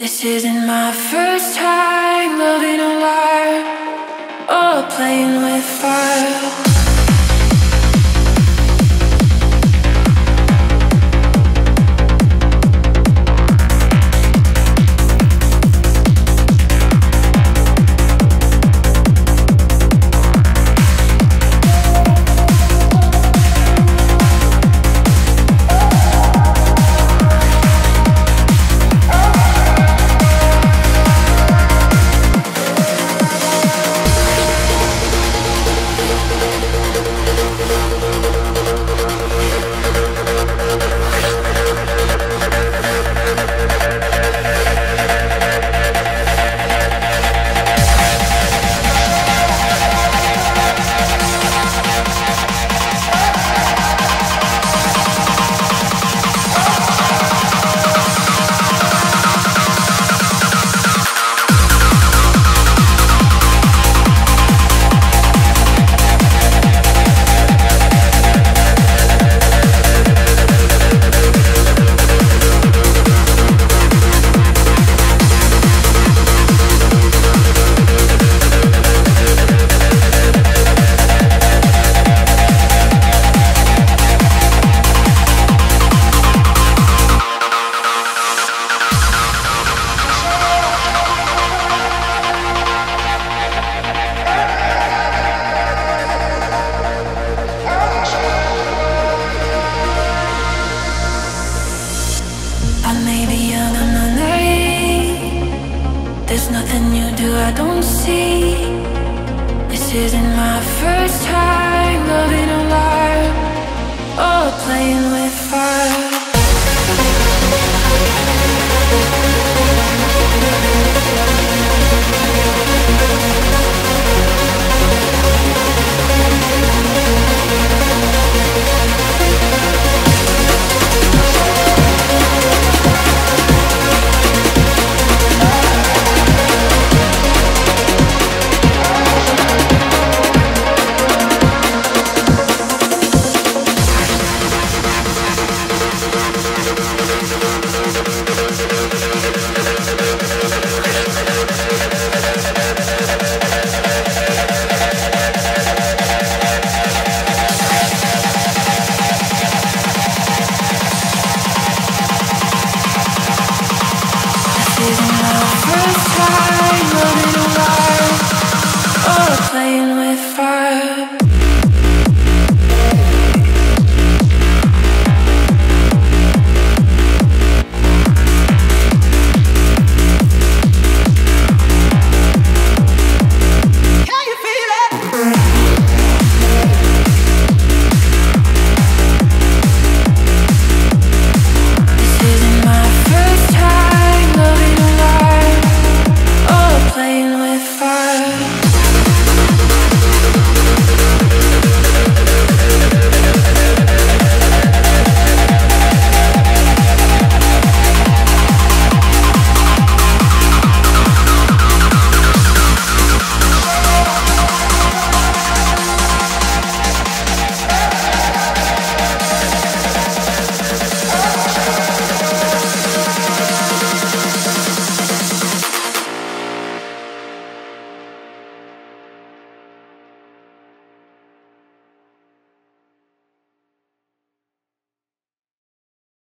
This isn't my first time loving a liar or playing with fire. I'm naive. There's nothing you do I don't see. This isn't my first time loving a or playing with fire. First time a liar or playing with fire.